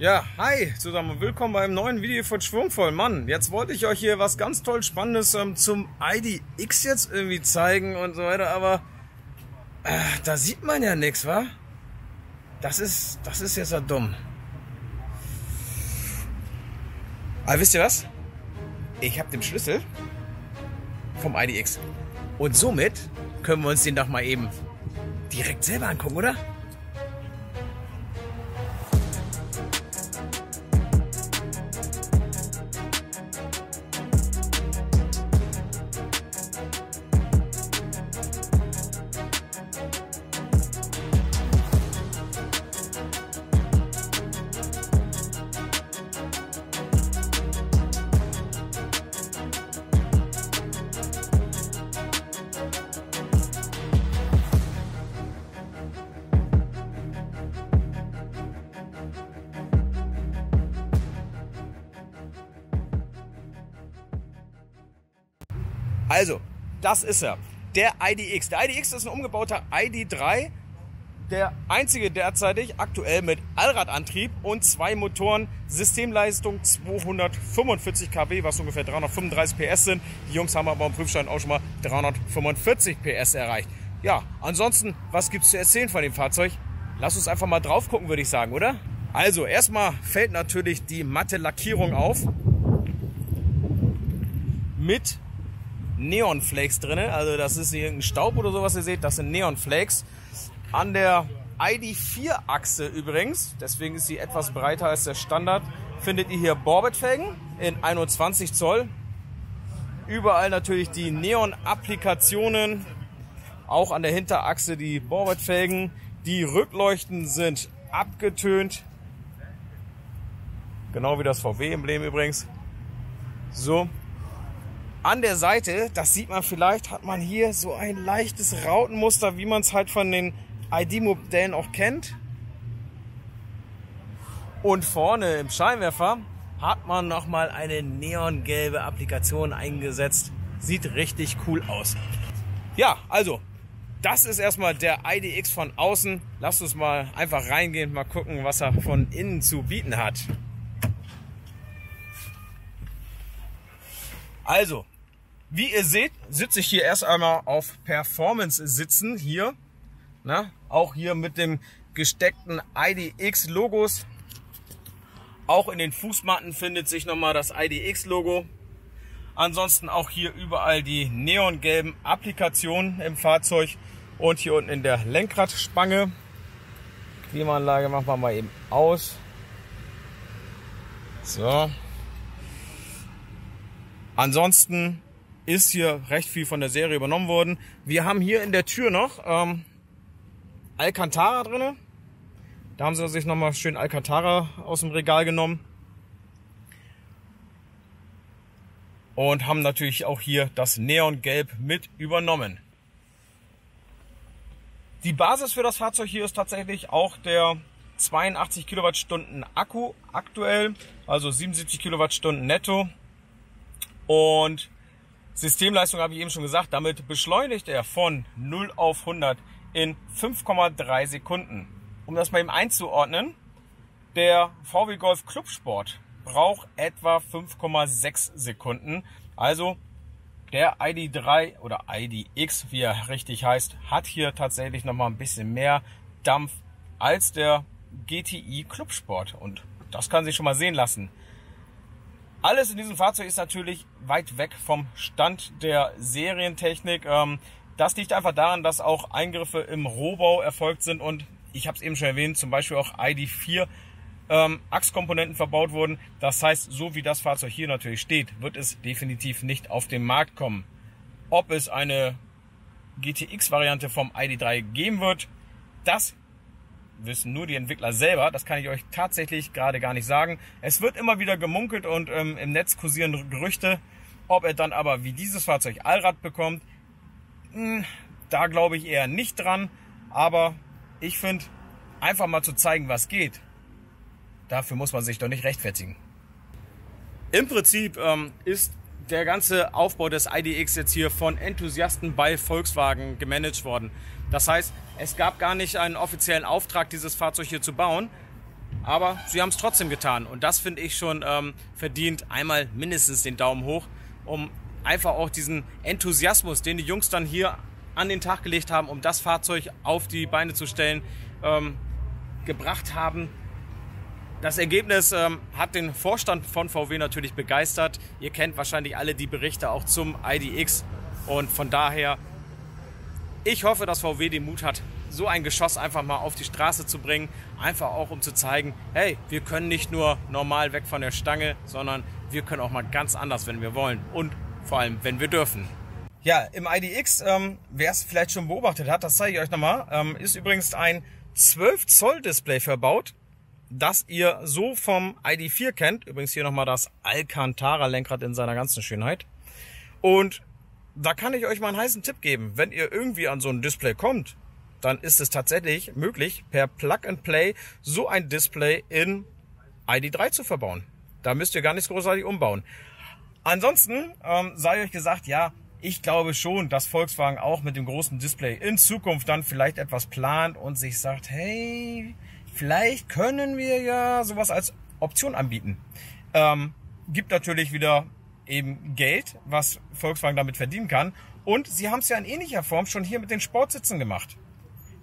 Ja, hi zusammen und willkommen beim neuen Video von Schwungvoll. Mann, jetzt wollte ich euch hier was ganz toll Spannendes ähm, zum IDX jetzt irgendwie zeigen und so weiter, aber äh, da sieht man ja nichts, wa? Das ist, das ist jetzt ja dumm. Aber wisst ihr was? Ich habe den Schlüssel vom IDX und somit können wir uns den doch mal eben direkt selber angucken, oder? Also, das ist er. Der IDX. Der IDX ist ein umgebauter ID3. Der einzige derzeitig aktuell mit Allradantrieb und zwei Motoren. Systemleistung 245 kW, was ungefähr 335 PS sind. Die Jungs haben aber im Prüfstand auch schon mal 345 PS erreicht. Ja, ansonsten, was gibt's zu erzählen von dem Fahrzeug? Lass uns einfach mal drauf gucken, würde ich sagen, oder? Also, erstmal fällt natürlich die matte Lackierung auf. Mit Neonflakes drin. Also das ist irgendein Staub oder so, was ihr seht. Das sind Neonflakes. An der ID4-Achse übrigens, deswegen ist sie etwas breiter als der Standard, findet ihr hier Borbet-Felgen in 21 Zoll. Überall natürlich die Neon-Applikationen. Auch an der Hinterachse die Borbet-Felgen. Die Rückleuchten sind abgetönt. Genau wie das VW-Emblem übrigens. So, an der Seite, das sieht man vielleicht, hat man hier so ein leichtes Rautenmuster, wie man es halt von den ID-Modellen auch kennt. Und vorne im Scheinwerfer hat man nochmal eine neongelbe Applikation eingesetzt. Sieht richtig cool aus. Ja, also, das ist erstmal der IDX von außen. Lasst uns mal einfach reingehen, mal gucken, was er von innen zu bieten hat. Also, wie ihr seht, sitze ich hier erst einmal auf Performance sitzen hier. Na, auch hier mit dem gesteckten IDX Logos. Auch in den Fußmatten findet sich nochmal das IDX Logo. Ansonsten auch hier überall die neongelben Applikationen im Fahrzeug und hier unten in der Lenkradspange. Klimaanlage machen wir mal eben aus. So. Ansonsten ist hier recht viel von der Serie übernommen worden. Wir haben hier in der Tür noch ähm, Alcantara drin. Da haben sie sich nochmal schön Alcantara aus dem Regal genommen. Und haben natürlich auch hier das Neongelb mit übernommen. Die Basis für das Fahrzeug hier ist tatsächlich auch der 82 Kilowattstunden Akku aktuell, also 77 Kilowattstunden netto. Und Systemleistung habe ich eben schon gesagt, damit beschleunigt er von 0 auf 100 in 5,3 Sekunden. Um das mal eben einzuordnen, der VW Golf Club Sport braucht etwa 5,6 Sekunden. Also der ID3 oder IDX, wie er richtig heißt, hat hier tatsächlich noch mal ein bisschen mehr Dampf als der GTI Club Sport und das kann sich schon mal sehen lassen. Alles in diesem Fahrzeug ist natürlich weit weg vom Stand der Serientechnik. Ähm, das liegt einfach daran, dass auch Eingriffe im Rohbau erfolgt sind und ich habe es eben schon erwähnt, zum Beispiel auch ID4 ähm, Achskomponenten verbaut wurden. Das heißt, so wie das Fahrzeug hier natürlich steht, wird es definitiv nicht auf den Markt kommen. Ob es eine GTX-Variante vom ID3 geben wird, das wissen nur die Entwickler selber. Das kann ich euch tatsächlich gerade gar nicht sagen. Es wird immer wieder gemunkelt und ähm, im Netz kursieren Gerüchte. Ob er dann aber wie dieses Fahrzeug Allrad bekommt, mh, hm, da glaube ich eher nicht dran. Aber ich finde, einfach mal zu zeigen, was geht, dafür muss man sich doch nicht rechtfertigen. Im Prinzip ähm, ist der ganze Aufbau des IDX jetzt hier von Enthusiasten bei Volkswagen gemanagt worden. Das heißt, es gab gar nicht einen offiziellen Auftrag, dieses Fahrzeug hier zu bauen. Aber sie haben es trotzdem getan. Und das finde ich schon ähm, verdient einmal mindestens den Daumen hoch, um einfach auch diesen Enthusiasmus, den die Jungs dann hier an den Tag gelegt haben, um das Fahrzeug auf die Beine zu stellen, ähm, gebracht haben. Das Ergebnis ähm, hat den Vorstand von VW natürlich begeistert. Ihr kennt wahrscheinlich alle die Berichte auch zum IDX. Und von daher, ich hoffe, dass VW den Mut hat, so ein Geschoss einfach mal auf die Straße zu bringen. Einfach auch, um zu zeigen, hey, wir können nicht nur normal weg von der Stange, sondern wir können auch mal ganz anders, wenn wir wollen. Und vor allem, wenn wir dürfen. Ja, im IDX, ähm, wer es vielleicht schon beobachtet hat, das zeige ich euch nochmal, ähm, ist übrigens ein 12 Zoll Display verbaut, das ihr so vom ID4 kennt. Übrigens hier nochmal das Alcantara Lenkrad in seiner ganzen Schönheit. Und da kann ich euch mal einen heißen Tipp geben. Wenn ihr irgendwie an so ein Display kommt, dann ist es tatsächlich möglich, per Plug and Play so ein Display in ID3 zu verbauen. Da müsst ihr gar nichts großartig umbauen. Ansonsten ähm, sei euch gesagt, ja, ich glaube schon, dass Volkswagen auch mit dem großen Display in Zukunft dann vielleicht etwas plant und sich sagt, hey, vielleicht können wir ja sowas als Option anbieten. Ähm, gibt natürlich wieder eben Geld, was Volkswagen damit verdienen kann. Und sie haben es ja in ähnlicher Form schon hier mit den Sportsitzen gemacht.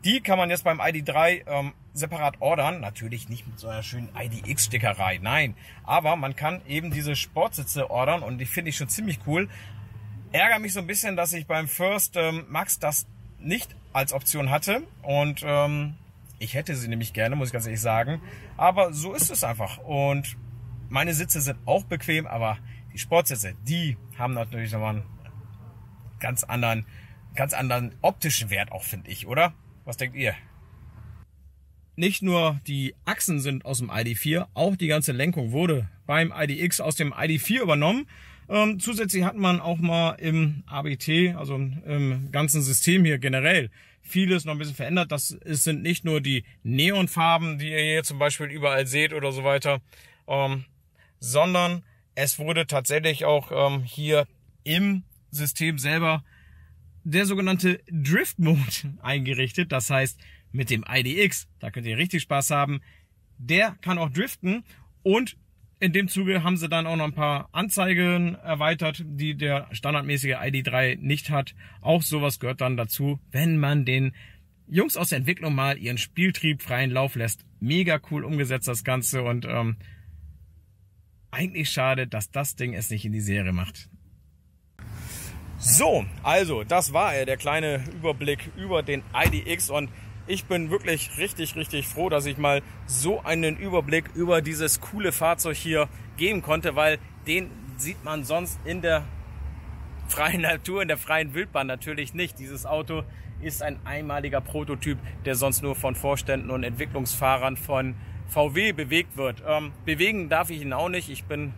Die kann man jetzt beim ID3 ähm, separat ordern. Natürlich nicht mit so einer schönen IDX-Stickerei, nein. Aber man kann eben diese Sportsitze ordern und die finde ich schon ziemlich cool. Ärgere mich so ein bisschen, dass ich beim First ähm, Max das nicht als Option hatte. Und ähm, ich hätte sie nämlich gerne, muss ich ganz ehrlich sagen. Aber so ist es einfach. Und meine Sitze sind auch bequem, aber die Sportsitze, die haben natürlich nochmal einen ganz anderen, ganz anderen optischen Wert auch, finde ich, oder? Was denkt ihr? Nicht nur die Achsen sind aus dem ID4, auch die ganze Lenkung wurde beim IDX aus dem ID4 übernommen. Ähm, zusätzlich hat man auch mal im ABT, also im ganzen System hier generell, vieles noch ein bisschen verändert. Das sind nicht nur die Neonfarben, die ihr hier zum Beispiel überall seht oder so weiter, ähm, sondern es wurde tatsächlich auch ähm, hier im System selber der sogenannte Drift Mode eingerichtet. Das heißt, mit dem IDX, da könnt ihr richtig Spaß haben. Der kann auch driften und in dem Zuge haben sie dann auch noch ein paar Anzeigen erweitert, die der standardmäßige ID3 nicht hat. Auch sowas gehört dann dazu, wenn man den Jungs aus der Entwicklung mal ihren Spieltrieb freien Lauf lässt. Mega cool umgesetzt das Ganze und ähm, eigentlich schade, dass das Ding es nicht in die Serie macht. So, also das war er, der kleine Überblick über den IDX und ich bin wirklich richtig, richtig froh, dass ich mal so einen Überblick über dieses coole Fahrzeug hier geben konnte, weil den sieht man sonst in der freien Natur, in der freien Wildbahn natürlich nicht. Dieses Auto ist ein einmaliger Prototyp, der sonst nur von Vorständen und Entwicklungsfahrern von VW bewegt wird. Ähm, bewegen darf ich ihn auch nicht. Ich bin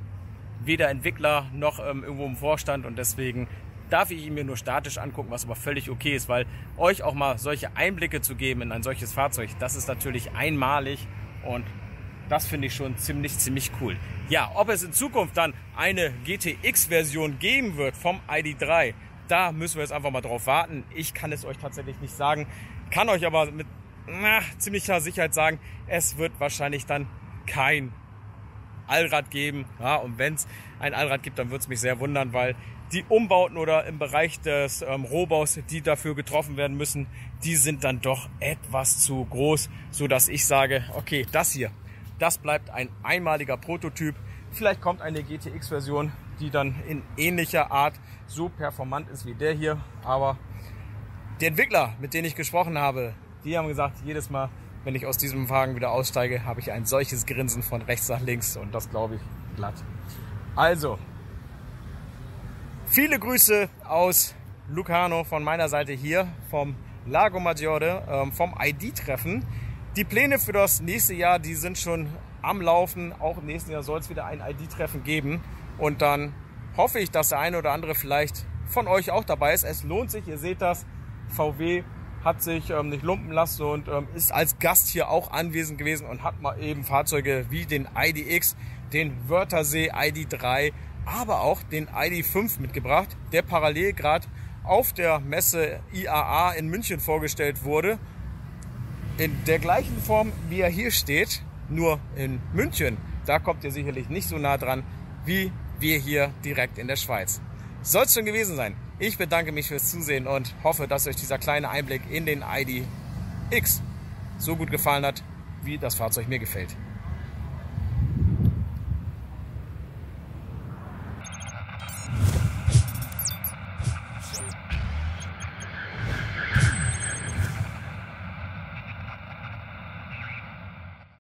weder Entwickler noch ähm, irgendwo im Vorstand und deswegen darf ich ihn mir nur statisch angucken, was aber völlig okay ist, weil euch auch mal solche Einblicke zu geben in ein solches Fahrzeug, das ist natürlich einmalig und das finde ich schon ziemlich, ziemlich cool. Ja, ob es in Zukunft dann eine GTX-Version geben wird vom ID3, da müssen wir jetzt einfach mal drauf warten. Ich kann es euch tatsächlich nicht sagen, kann euch aber mit na, ziemlicher Sicherheit sagen, es wird wahrscheinlich dann kein Allrad geben. Ja, und wenn es ein Allrad gibt, dann würde es mich sehr wundern, weil die Umbauten oder im Bereich des ähm, Rohbaus, die dafür getroffen werden müssen, die sind dann doch etwas zu groß, so dass ich sage, okay, das hier, das bleibt ein einmaliger Prototyp. Vielleicht kommt eine GTX-Version, die dann in ähnlicher Art so performant ist wie der hier. Aber die Entwickler, mit denen ich gesprochen habe, die haben gesagt, jedes Mal, wenn ich aus diesem Wagen wieder aussteige, habe ich ein solches Grinsen von rechts nach links und das glaube ich glatt. Also, Viele Grüße aus Lucano von meiner Seite hier vom Lago Maggiore, ähm, vom ID-Treffen. Die Pläne für das nächste Jahr, die sind schon am Laufen. Auch im nächsten Jahr soll es wieder ein ID-Treffen geben. Und dann hoffe ich, dass der eine oder andere vielleicht von euch auch dabei ist. Es lohnt sich, ihr seht das. VW hat sich ähm, nicht lumpen lassen und ähm, ist als Gast hier auch anwesend gewesen und hat mal eben Fahrzeuge wie den IDX, den Wörthersee ID3 aber auch den ID5 mitgebracht, der parallel gerade auf der Messe IAA in München vorgestellt wurde. In der gleichen Form, wie er hier steht. nur in München. Da kommt ihr sicherlich nicht so nah dran wie wir hier direkt in der Schweiz. Soll es schon gewesen sein. Ich bedanke mich fürs Zusehen und hoffe, dass euch dieser kleine Einblick in den ID X so gut gefallen hat, wie das Fahrzeug mir gefällt.